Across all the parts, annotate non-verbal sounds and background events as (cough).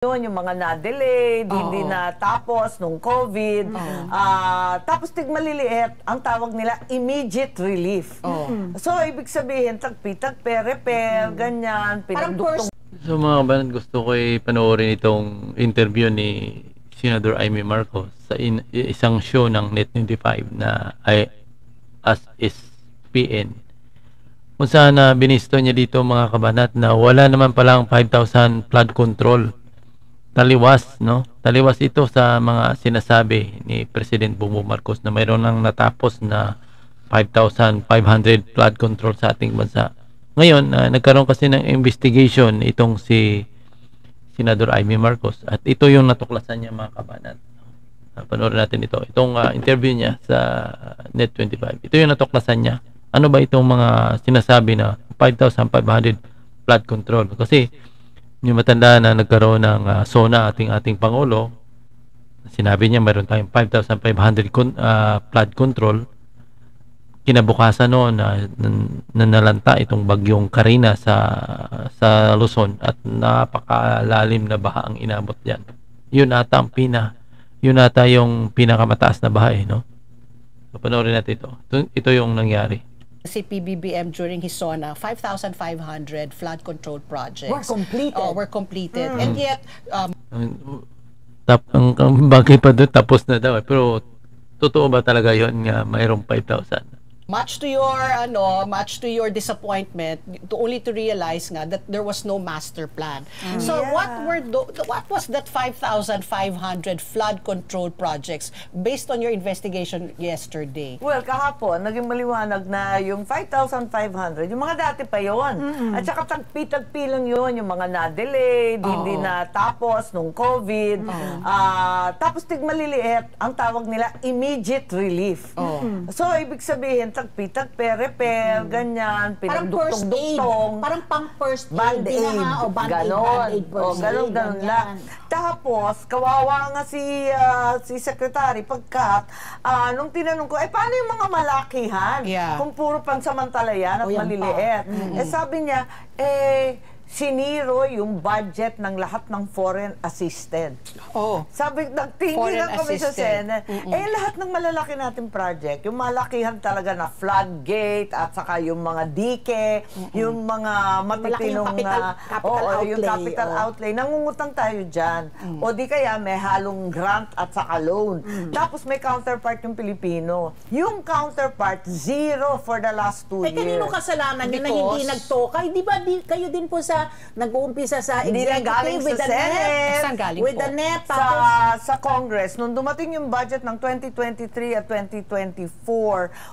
yun, yung mga na-delayed, hindi na tapos nung COVID. Ah, tapos tig maliliit, ang tawag nila immediate relief. So, ibig sabihin, tagpi-tagpe, repair, ganyan, Parang pinagduktong So mga kabanan, gusto ko ay panoorin itong interview ni Senador Amy Marcos sa in- isang show ng Net25 na ay as is PN. Kung saan na binisto niya dito mga kabanat na wala naman palang 5,000 flood control. Taliwas, no? Taliwas ito sa mga sinasabi ni President Bongbong Marcos na mayroon lang natapos na 5,500 flood control sa ating bansa. Ngayon, ah, nagkaroon kasi ng investigation itong si Senador Amy Marcos at ito yung natuklasan niya mga kabanan. Uh, panoorin natin ito. Itong ah, interview niya sa Net25. Ito yung natuklasan niya. Ano ba itong mga sinasabi na 5,500 flood control? Kasi yung matanda na nagkaroon ng ah, SONA ating ating Pangulo, sinabi niya mayroon tayong 5,500 con- ah, flood control kinabukasan noon na, na nalanta itong bagyong Karina sa sa Luzon at napakalalim na baha ang inabot diyan. Yun ata ang pina yun ata yung pinakamataas na baha eh, no? So, panoorin natin ito. ito. Ito yung nangyari. Si PBBM during his SONA, 5,500 flood control projects. Were completed. Oh, were completed. And yet, um, tap, ang, ang bagay pa doon tapos na daw eh. Pero totoo ba talaga yun nga mayroong 5,000? Much to your ano, much to your disappointment, to only to realize nga that there was no master plan. So Yeah. what were tho- what was that 5,500 flood control projects based on your investigation yesterday? Well, kahapon, naging maliwanag na yung 5,500, yung mga dati pa yon. At saka tagpi-tagpi lang yun, yung mga na-delayed, hindi na tapos nung COVID. Ah, tapos tig maliliit, ang tawag nila immediate relief. So, ibig sabihin, tagpi-tagpe, repair, ganyan, Parang first aid. pinagduktong-duktong. Parang pang first aid. Band-aid. nga, O band-aid, Ganon. band-aid first O, ganon, aid. ganon lang. Tapos, kawawa nga si ah, si secretary pagkat ah, nung tinanong ko, eh paano yung mga malakihan? Yeah. Kung puro pansamantala yan at O, yan pa. maliliit. Eh sabi niya, eh siniro yung budget ng lahat ng foreign assisted. Oh. Sabi, nagtingin lang kami sa assisted. Senate. Eh, lahat ng malalaki nating project, yung malakihan talaga na floodgate at saka yung mga dike, yung mga matitinong capital- na- capital oo, yung outlay, capital oo. outlay. Nangungutang tayo dyan. O di kaya may halong grant at saka loan. Tapos may counterpart yung Pilipino. Yung counterpart, zero for the last two Eh, years. kanino kasalanan yun na hindi nagtokay? Di ba di, kayo din po sa nag-uumpisa sa Hindi na galing executive with sa the Senate. Saan galing With po? the NEP. sa Tapos, sa Congress nung dumating yung budget ng 2023 at 2024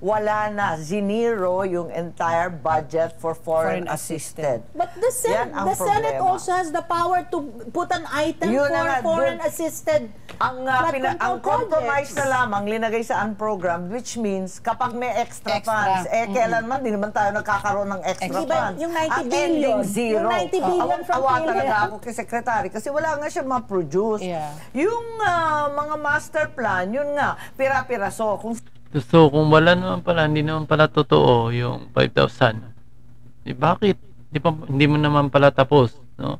wala na zinero yung entire budget for foreign, Foreign assisted. but the, Sen- Yan ang the Senate problema. also has the power to put an item Yun for na foreign dun- assisted Ang uh, flood pina- ang control compromise projects. na lamang linagay sa unprogrammed which means kapag may extra, Extra. funds eh kailan man di naman tayo nagkakaroon ng extra Di ba, funds. yung 90 ang billion, ending zero. yung 90 billion Awa- from awa PhilHealth. talaga ako kay secretary kasi wala nga siya ma-produce. Yeah. Yung ah, mga master plan, yun nga, pira-piraso. Kung So kung wala naman pala, hindi naman pala totoo yung 5,000. Eh, bakit? Hindi, pa, hindi mo naman pala tapos, no?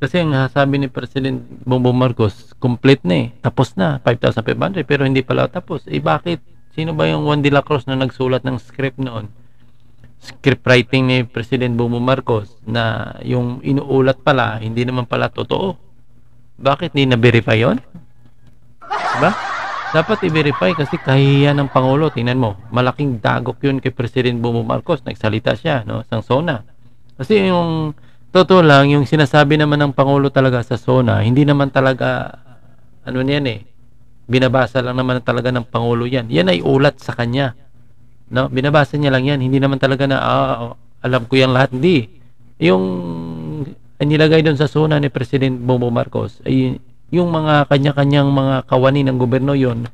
Kasi nga sabi ni President Bongbong Marcos, complete na eh. Tapos na, 5,500 pero hindi pala tapos. Eh bakit? Sino ba yung Juan de la Cruz na nagsulat ng script noon? Script writing ni President Bongbong Marcos na yung inuulat pala, hindi naman pala totoo. Bakit hindi na-verify yun? Diba? Dapat i-verify kasi kahihiyan ng Pangulo. Tingnan mo, malaking dagok yun kay President Bongbong Marcos. Nagsalita siya, no? Sa SONA. Kasi yung, totoo lang, yung sinasabi naman ng Pangulo talaga sa SONA, hindi naman talaga, ano niyan eh, binabasa lang naman talaga ng Pangulo yan. Yan ay ulat sa kanya. No? Binabasa niya lang yan. Hindi naman talaga na, ah, alam ko yan lahat. Hindi. Yung nilagay doon sa SONA ni President Bongbong Marcos ay yung mga kanya-kanyang mga kawani ng gobyerno yon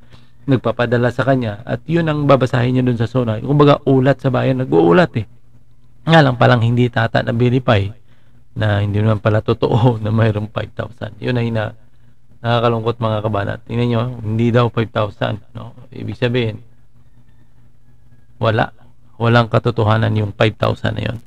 nagpapadala sa kanya at yun ang babasahin niya doon sa SONA. Kumbaga ulat sa bayan, nag-uulat eh. Nga lang palang hindi tata na verify na hindi naman pala totoo (laughs) na mayroong 5,000. Yun ay na nakakalungkot mga kabanat. Tingnan nyo, hindi daw 5,000. No? Ibig sabihin, wala. Walang katotohanan yung 5,000 na yun.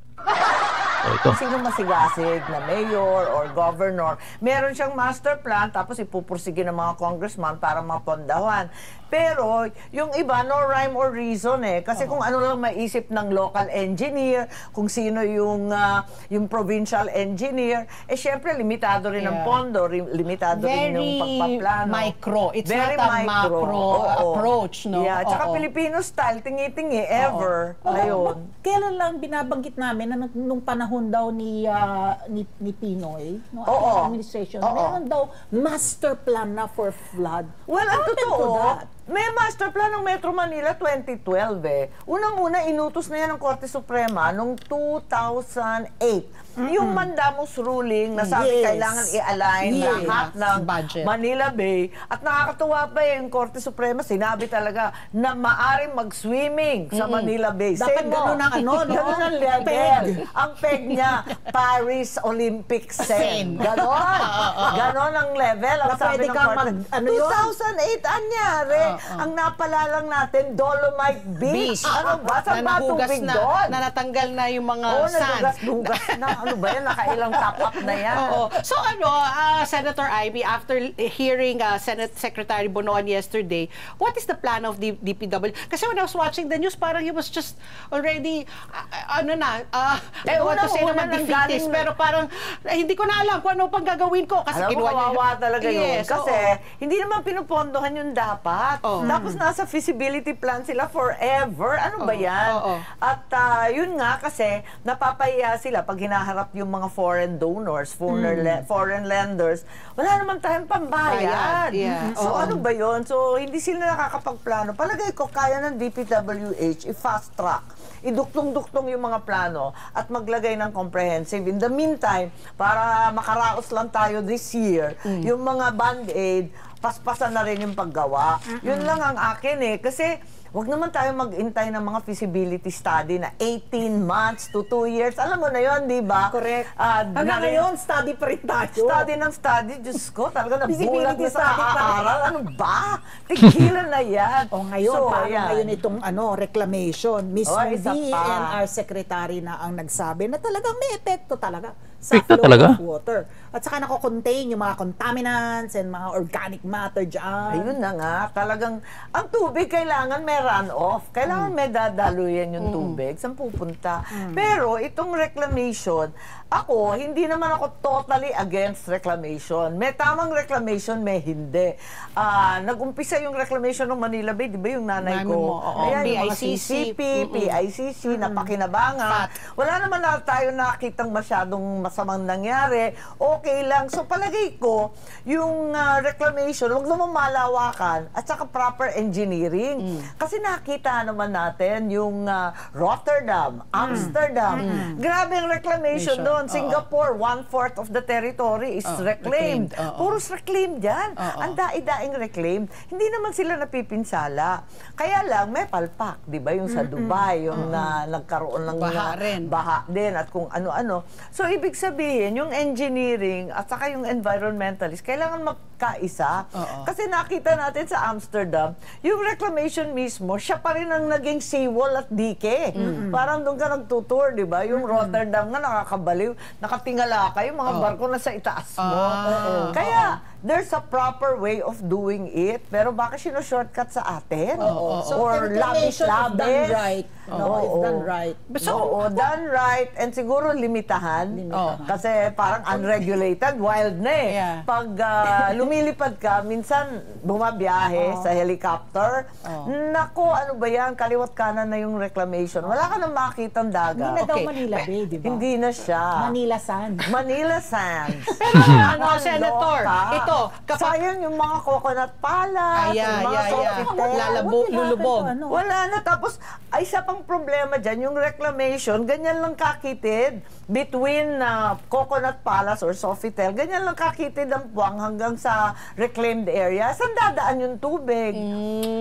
O, ito. Sino masigasig na mayor or governor, meron siyang master plan tapos ipupursige ng mga congressman para mapondahan. Pero yung iba, no rhyme or reason eh. Kasi kung ano lang maisip ng local engineer, kung sino yung, ah, yung provincial engineer, eh syempre limitado rin ang Yeah. pondo, ri- limitado rin yung Very pagpaplano. micro. It's Very not a micro. macro Oo. approach, no? Yeah, tsaka Oo. Filipino style, tingi-tingi, ever. Oo. Ngayon. Kailan lang binabanggit namin na nung, nung panahon daw ni ah, ni, ni Pinoy, no Oo. administration, Oo. meron daw master plan na for flood. Well, ang What to totoo, that? May master plan ng Metro Manila 2012 eh. Unang-una, inutos na yan ng Korte Suprema noong 2008. Yung Mandamus ruling na sabi Yes. kailangan i-align Yes. lahat ng Budget. Manila Bay. At nakakatuwa pa eh, yung Korte Suprema, sinabi talaga na maaring mag-swimming sa Manila Bay. Dapat Say ganun ang ano, no? (laughs) Ganun ang level. Peg. Ang peg niya, Paris Olympic Sen. Ganon. (laughs) Ganon ang level. Ang Na sabi ng ka Korte. mag- ano yun? 2008, anyari. Ang napala lang natin, Dolomite Beach. Beach. Ano ba? Saan na tubig na, doon? na natanggal na yung mga Oo, sand. nadugas-dugas na. Ano ba yan? Nakailang top up na yan. (laughs) Oo. So ano, ah, Senator Ivy, after hearing ah, Senate Secretary Bonoan yesterday, what is the plan of the DPW? Kasi when I was watching the news, parang he was just already, ah, ano na, ah, I Eh, don't want to say naman defeatist, galing- pero parang eh, hindi ko na alam kung ano pang gagawin ko. Kasi Alam mo, niya kawawa talaga yun. Yes, Kasi, oo. hindi naman pinupondohan yung dapat. Oo. Tapos nasa feasibility plan sila forever. Ano ba Oo, yan? oo. At ah, yun nga kasi, napapahiya sila pag hinaharap yung mga foreign donors, foreign, Mm. le- foreign lenders. Wala naman tayong pambayad. Bayad, yeah. So Oo. ano ba yun? So hindi sila nakakapagplano. Palagay ko, kaya ng DPWH i-fast track iduktong-duktong yung mga plano at maglagay ng comprehensive. In the meantime, para makaraos lang tayo this year, yung mga band-aid, paspasan na rin yung paggawa. Yun lang ang akin eh. Kasi Huwag naman tayo mag-intay ng mga feasibility study na 18 months to 2 years. Alam mo na yon di ba? Correct. Ah, Hanggang na- ngayon, study pa rin tayo. Study ng study, Diyos ko, talaga Feasibility na sa aaral. Ano ba? Tigilan na yan. O ngayon, So, ayan. ngayon itong ano, reclamation? Mismo Oh. DENR Secretary na ang nagsabi na talagang may epekto talaga sa Epekto flow talaga? of water. At saka nako-contain yung mga contaminants and mga organic matter dyan. Ayun na nga, talagang, ang tubig kailangan may runoff. Kailangan may dadaluyan yung tubig. Saan pupunta? Pero itong reclamation, ako, hindi naman ako totally against reclamation. May tamang reclamation, may hindi. Ah, nag-umpisa yung reclamation ng Manila Bay, di ba yung nanay Mami ko? mo, oo. Ayan, yung mga PICC. CCP, PICC, napakinabangan. Wala naman na tayo nakitang masyadong masamang nangyari. Okay lang. So palagay ko, yung ah, reclamation, huwag naman malawakan at saka proper engineering. Kasi nakita naman natin yung ah, Rotterdam, Amsterdam. Grabe ang reclamation doon. Oo. Singapore, one-fourth of the territory is Oo, reclaimed. reclaimed. Oo. Puros reclaimed yan. Oo. Ang daing reclaimed. Hindi naman sila napipinsala. Kaya lang, may palpak, di ba? Yung sa Dubai, yung na, nagkaroon ng Baha na- rin. baha din at kung ano-ano. So, ibig sabihin, yung engineering at saka yung environmentalist, kailangan magkaisa. Oo. Kasi nakita natin sa Amsterdam, yung reclamation mismo, siya pa rin ang naging seawall at dike. Parang doon ka nagtutour, di ba? Yung Rotterdam nga nakakabaliw, nakatingala ka, yung mga Oo. barko nasa itaas mo. Oo. Kaya, there's a proper way of doing it, pero bakit sino-shortcut sa atin? Oo. So, Or if done right. No, Oo. if done right. So, Oo, done right and siguro limitahan. Limitahan. Kasi parang unregulated, wild na eh. Yeah. Pag ah, lumilipad ka, minsan bumabiyahe sa helicopter. Oo. Nako, ano ba yan? Kaliwat kanan na yung reclamation. Wala ka nang makitang Hindi na dagat. daw Okay. Manila Bay, di ba? Hindi na siya. Manila Sand. Manila Sands. (laughs) Pero ano, Ang Senator, loka. Ito, kapag... Sayang yung mga coconut palace, Ayan, mga yeah. Sofitel. Lalabo- lulubog. ano? Wala na. Tapos, ay isa pang problema dyan, yung reclamation, ganyan lang kakitid between uh, Coconut Palace or Sofitel, ganyan lang kakitid ang buwang hanggang sa reclaimed area. Saan dadaan yung tubig?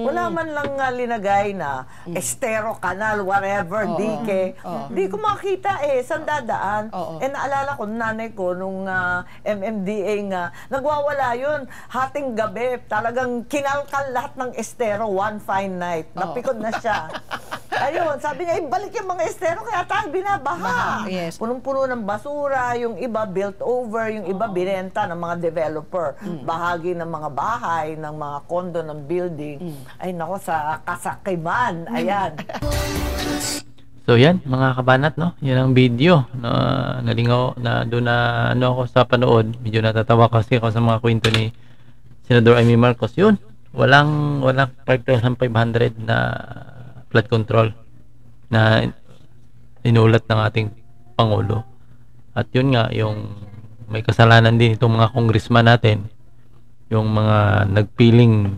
Wala man lang uh, linagay na estero, kanal, whatever, dike. Hindi ko makita eh, saan dadaan? Oo. Eh, naalala ko, nanay ko, nung ah, MMDA nga, nagwawala yun. Hating gabi, talagang kinalkal lahat ng estero one fine night. Napikon na siya. (laughs) Ayun, sabi niya, ibalik yung mga estero kaya tayo binabaha. Baha, yes. Punong-puno ng basura, yung iba built over, yung iba binenta ng mga developer. Mm. Bahagi ng mga bahay, ng mga kondo ng building. Mm. Ay nako, sa kasakiman. Ayan. (laughs) So yan, mga kabanat, no? Yan ang video na nalingaw na doon na ano ako sa panood. Medyo natatawa kasi ako sa mga kwento ni Senador Amy Marcos. Yun, walang walang 5,500 na flood control na inulat ng ating Pangulo. At yun nga, yung may kasalanan din itong mga congressman natin, yung mga nagpiling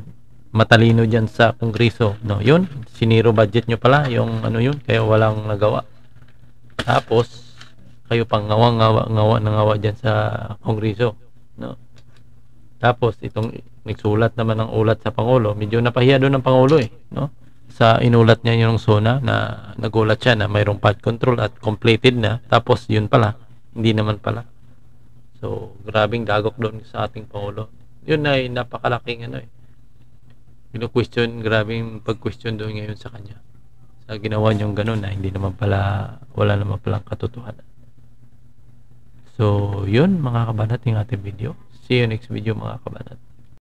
matalino diyan sa kongreso no yun siniro budget nyo pala yung ano yun kaya walang nagawa. Tapos kayo pang ngawa ngawa ngawa na ngawa diyan sa kongreso no? Tapos itong nagsulat naman ng ulat sa pangulo medyo napahiya doon ng pangulo eh no? Sa inulat niya yung zona na nagulat siya na mayroong pad control at completed na tapos yun pala hindi naman pala. So grabing dagok doon sa ating pangulo. Yun ay napakalaking ano eh Kino-question, grabe yung pag-question doon ngayon sa kanya. Sa ginawa niyong ganun na hindi naman pala, wala naman palang katotohanan. So, yun mga kabanat yung ating video. See you next video mga kabanat.